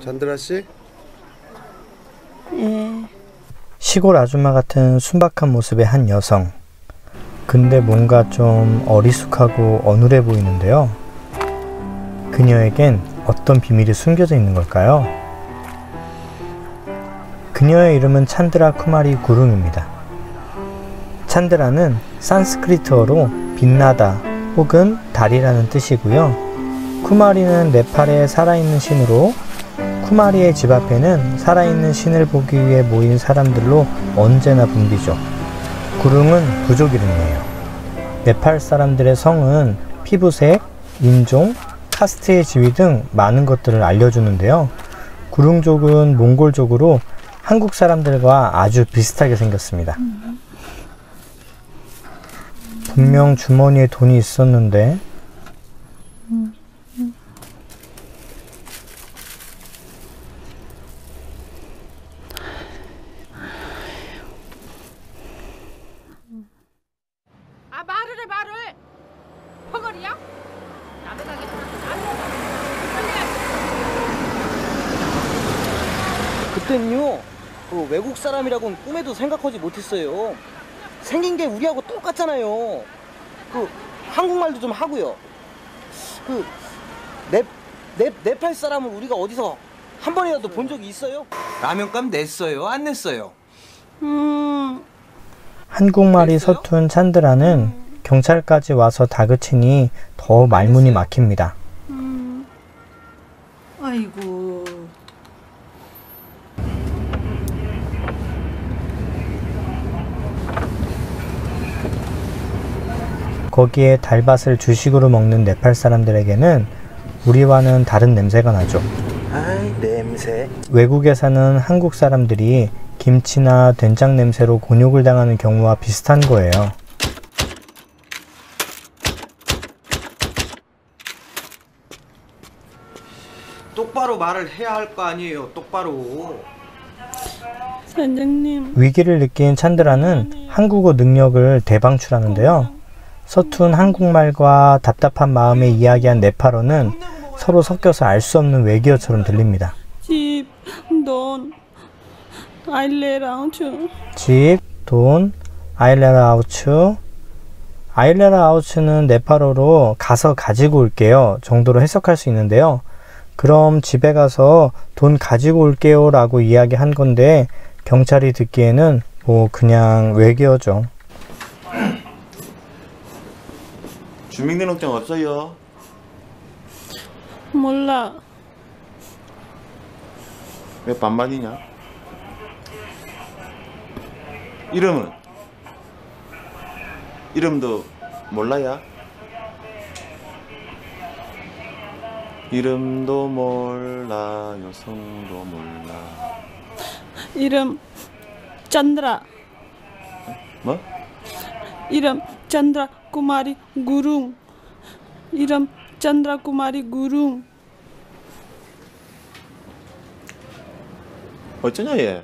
잔드라 씨? 예. 시골 아줌마 같은 순박한 모습의 한 여성. 근데 뭔가 좀 어리숙하고 어눌해 보이는데요. 그녀에겐 어떤 비밀이 숨겨져 있는 걸까요? 그녀의 이름은 찬드라 쿠마리 구룽입니다. 찬드라는 산스크리트어로 빛나다 혹은 달이라는 뜻이고요. 쿠마리는 네팔의 살아있는 신으로 쿠마리의 집 앞에는 살아있는 신을 보기 위해 모인 사람들로 언제나 붐비죠. 구릉은 부족 이름이에요. 네팔 사람들의 성은 피부색, 인종, 카스트의 지위 등 많은 것들을 알려주는데요. 구릉족은 몽골족으로 한국 사람들과 아주 비슷하게 생겼습니다. 분명 주머니에 돈이 있었는데 아 말을 해 말을 펑거리야? 남의 가게 그땐요 그 외국 사람이라고는 꿈에도 생각하지 못했어요 생긴 게 우리하고 똑같잖아요 그 한국말도 좀 하고요 그 네, 네, 네팔 사람을 우리가 어디서 한 번이라도 본 적이 있어요? 라면값 냈어요? 안 냈어요? 음. 한국말이 서툰 찬드라는 경찰까지 와서 다그치니 더 말문이 막힙니다. 음. 아이고. 거기에 달밭을 주식으로 먹는 네팔 사람들에게는 우리와는 다른 냄새가 나죠. 아이 냄새 외국에 사는 한국 사람들이 김치나 된장 냄새로 곤욕을 당하는 경우와 비슷한 거예요. 똑바로 말을 해야 할 거 아니에요. 똑바로. 선생님. 위기를 느낀 찬드라는 한국어 능력을 대방출하는데요. 서툰 한국말과 답답한 마음에 이야기한 네팔어는 서로 섞여서 알 수 없는 외계어처럼 들립니다. 집, 돈, 아일레라운드. 집, 돈, 아일레라 아우츠. 아일레라 아우츠는 네팔어로 가서 가지고 올게요 정도로 해석할 수 있는데요. 그럼 집에 가서 돈 가지고 올게요 라고 이야기한 건데 경찰이 듣기에는 뭐 그냥 외계어죠. 주민등록증 없어요. 몰라. 왜 반말이냐? 이름은? 이름도 몰라야? 이름도 몰라, 여성도 몰라. 이름 찬드라. 뭐? 이름 찬드라 쿠마리 구룽. 이름 찬드라 쿠마리 구룽. 어쩌냐 얘?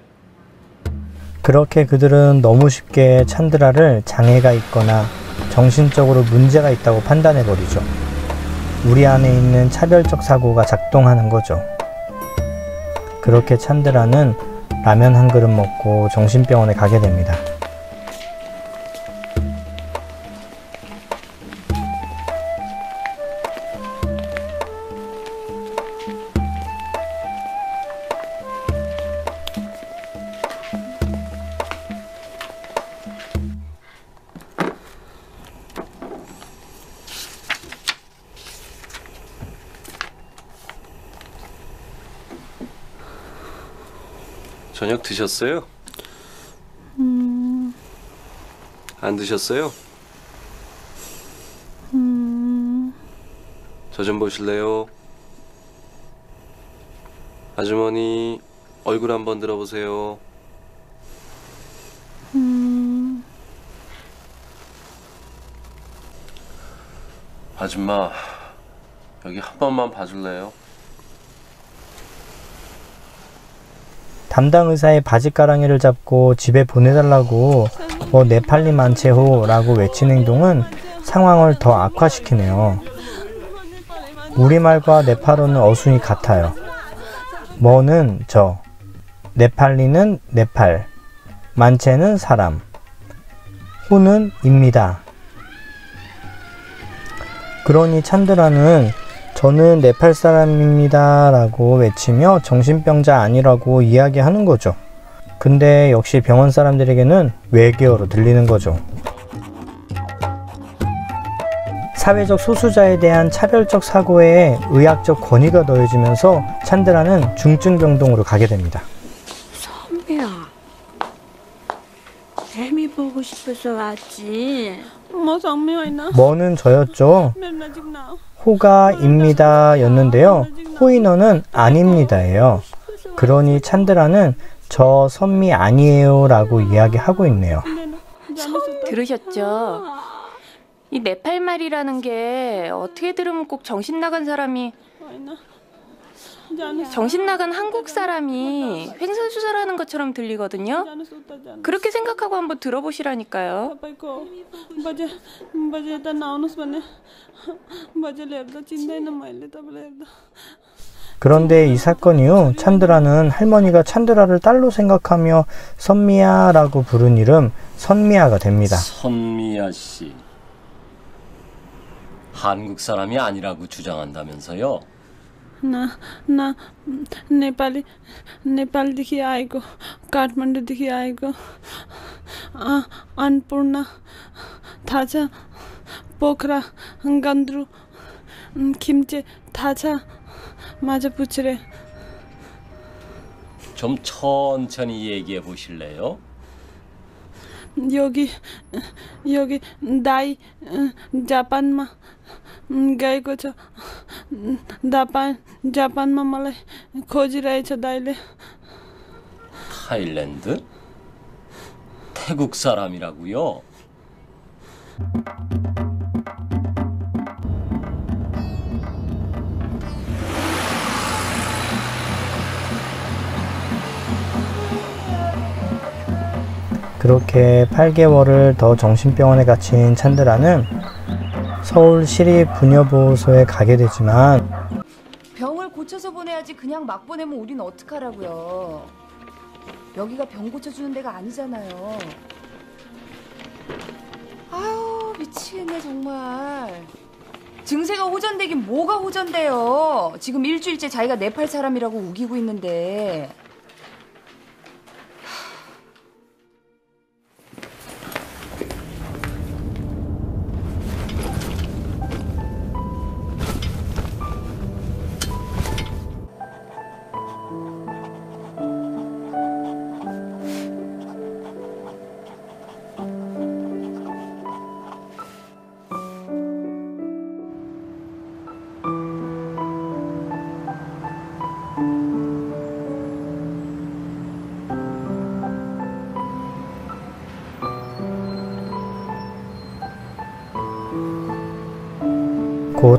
그렇게 그들은 너무 쉽게 찬드라를 장애가 있거나 정신적으로 문제가 있다고 판단해 버리죠. 우리 안에 있는 차별적 사고가 작동하는 거죠. 그렇게 찬드라는 라면 한 그릇 먹고 정신병원에 가게 됩니다. 저녁 드셨어요? 음, 안 드셨어요? 음, 저 좀 보실래요? 아주머니 얼굴 한번 들어보세요. 음. 아줌마 여기 한 번만 봐줄래요? 담당 의사의 바지가랑이를 잡고 집에 보내달라고 뭐 네팔리 만체호라고 외친 행동은 상황을 더 악화시키네요. 우리말과 네팔어는 어순이 같아요. 머는 저, 네팔리는 네팔, 만체는 사람, 호는 입니다. 그러니 찬드라는 저는 네팔 사람입니다 라고 외치며 정신병자 아니라고 이야기하는 거죠. 근데 역시 병원 사람들에게는 외계어로 들리는 거죠. 사회적 소수자에 대한 차별적 사고에 의학적 권위가 더해지면서 찬드라는 중증 병동으로 가게 됩니다. 선배야, 애미 보고 싶어서 왔지. 엄마 장미와 있나? 뭐는 저였죠. 호가입니다 였는데요. 호인어는 아닙니다예요. 그러니 찬드라는 저 선미 아니에요 라고 이야기하고 있네요. 들으셨죠? 이 네팔 말이라는 게 어떻게 들으면 꼭 정신 나간 사람이 정신 나간 한국 사람이 횡설수설하는 것처럼 들리거든요. 그렇게 생각하고 한번 들어보시라니까요. 그런데 이 사건 이후 찬드라는 할머니가 찬드라를 딸로 생각하며 선미야라고 부른 이름 선미야가 됩니다. 선미야 씨. 한국 사람이 아니라고 주장한다면서요? न न नेपाली नेपालदेखि आएको काठमाडौँदेखि आएको अ, अन्नपूर्ण थाहा छ पोखरा गन्द्रु खिम्चे थाहा छ माझा पुच्छरे 좀 천천히 얘기해 보실래요? योगी योगी दाई अ, जापानमा अम, गएको छ जापान जापानमा मलाई खोजिरहेछ दाइले 타일랜드? 태국 사람이라고요? 그렇게 8개월을 더 정신병원에 갇힌 찬드라는 서울 시립 부녀보호소에 가게 되지만 병을 고쳐서 보내야지 그냥 막 보내면 우린 어떡하라고요. 여기가 병 고쳐주는 데가 아니잖아요. 아유 미치겠네 정말. 증세가 호전되긴 뭐가 호전돼요. 지금 일주일째 자기가 네팔 사람이라고 우기고 있는데.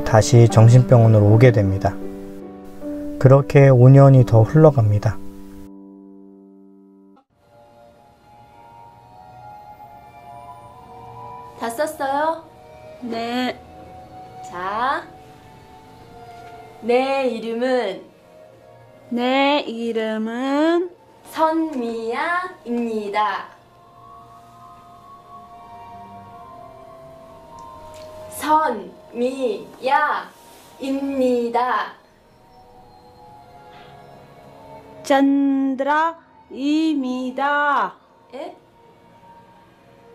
다시 정신병원으로 오게 됩니다. 그렇게 5년이 더 흘러갑니다. 다 썼어요? 네. 자, 내 이름은 내 이름은 선미야입니다. 선 미야입니다. 잔드라입니다. 에? 예?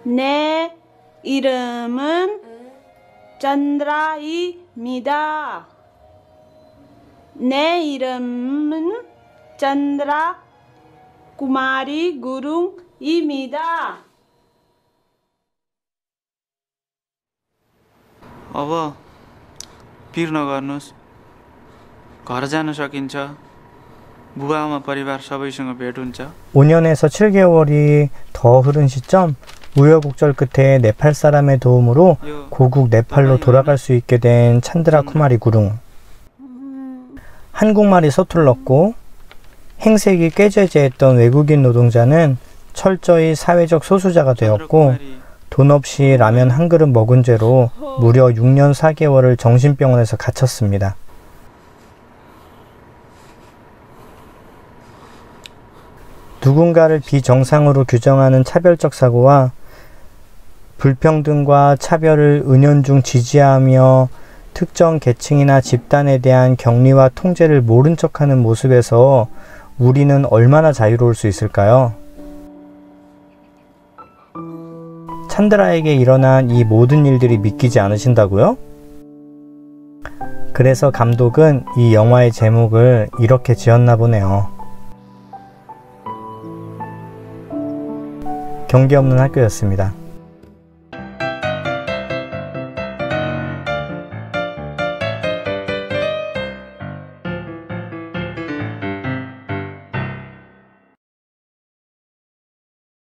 내 이름은 에? 잔드라입니다. 내 이름은 잔드라 구마리 구룽입니다. अब पिर नगर्नुहोस् घर जान सकिन्छ बुबाआमा परिवार सबैसँग भेट हुन्छ 5년에서 7개월이 더 흐른 시점 우여곡절 끝에 네팔 사람의 도움으로 यो 고국 네팔로 돌아갈 수 있게 된 찬드라 쿠마리 구룽. 한국말이 서툴렀고 행색이 꾀죄죄했던 외국인 노동자는 철저히 사회적 소수자가 되었고 돈 없이 라면 한 그릇 먹은 죄로 무려 6년 4개월을 정신병원에서 갇혔습니다. 누군가를 비정상으로 규정하는 차별적 사고와 불평등과 차별을 은연중 지지하며 특정 계층이나 집단에 대한 격리와 통제를 모른 척하는 모습에서 우리는 얼마나 자유로울 수 있을까요? 찬드라에게 일어난 이 모든 일들이 믿기지 않으신다고요? 그래서 감독은 이 영화의 제목을 이렇게 지었나 보네요. 경계 없는 학교였습니다.